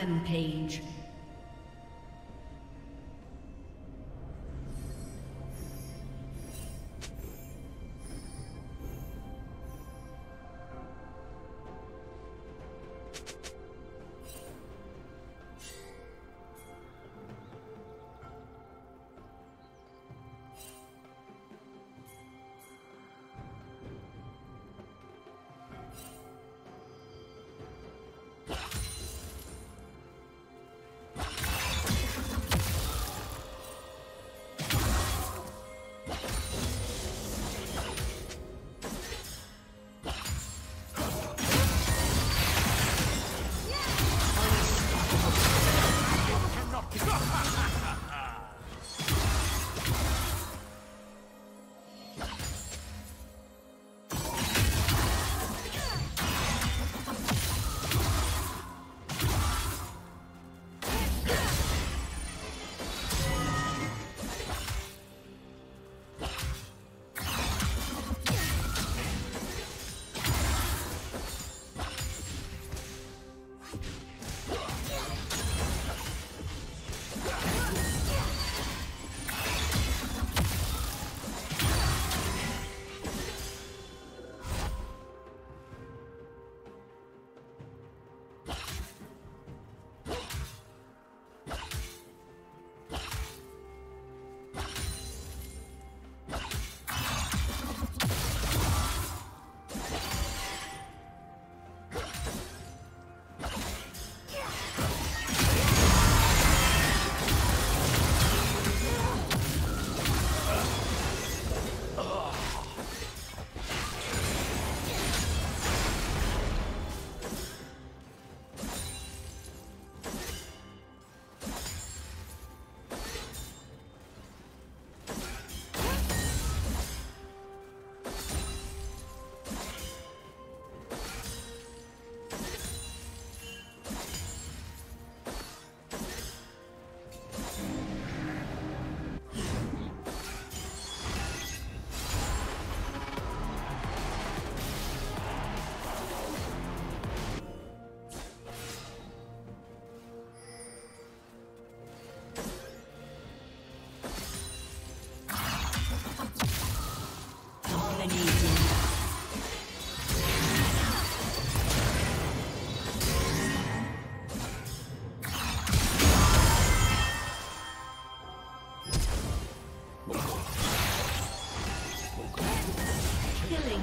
Rampage.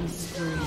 killing spree.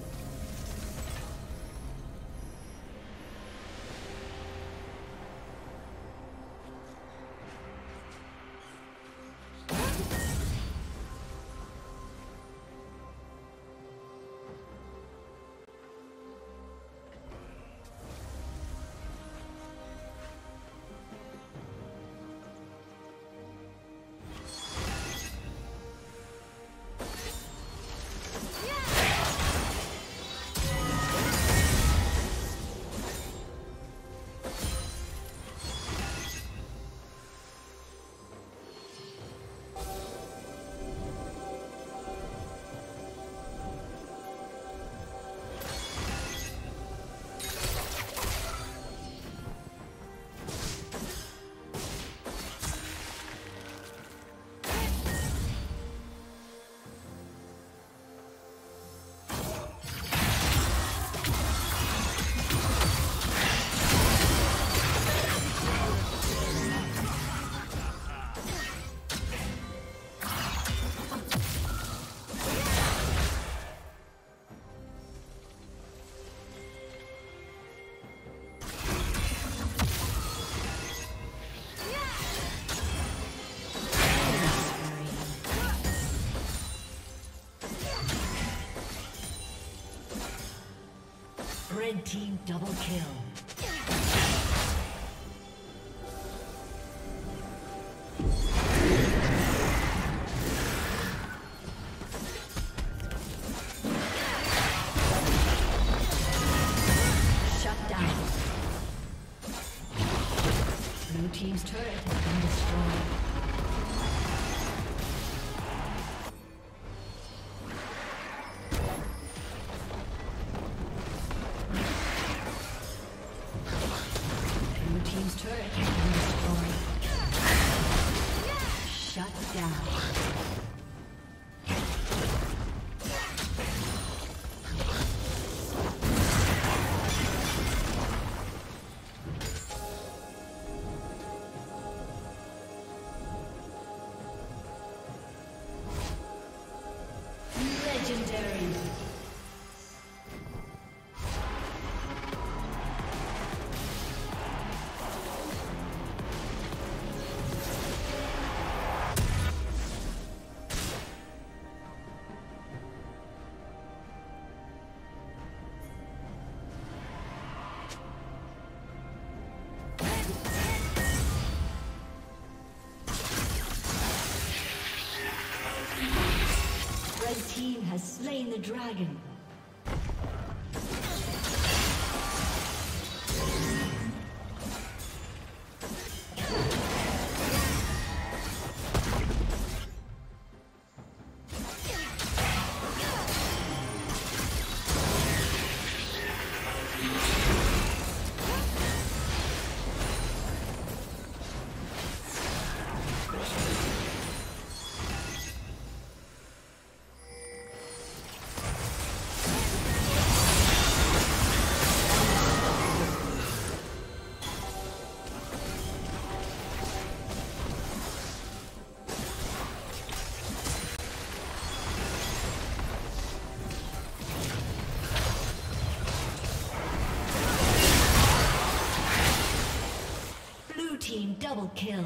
Team double kill. Slain the dragon. Kill.